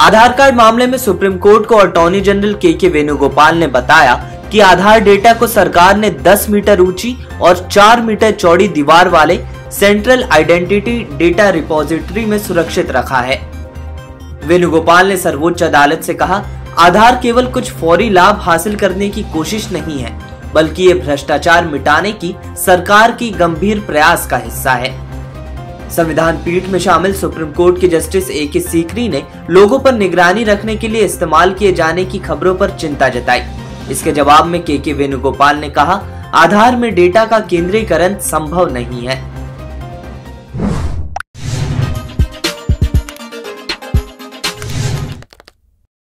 आधार card मामले में supreme court को attorney general K K Venugopal ने बताया कि आधार डेटा को सरकार ने 10 मीटर ऊँची और 4 मीटर चौड़ी दीवार वाले सेंट्रल आइडेंटिटी डेटा रिपोजिटरी में सुरक्षित रखा है। वेणुगोपाल ने सर्वोच्च अदालत से कहा, आधार केवल कुछ फौरी लाभ हासिल करने की कोशिश नहीं है, बल्कि ये भ्रष्टाचार मिटाने की सरकार की गंभीर प्रयास का हिस्सा है। संविधान पीठ में शामिल सुप्रीम कोर्ट के जस्टिस ए के सीकरी ने लोगों पर निगरानी रखने के लिए इस्तेमाल किए जाने की खबरों पर चिंता जताई। इसके जवाब में के के वेणुगोपाल ने कहा, आधार में डेटा का केंद्रीकरण संभव नहीं है।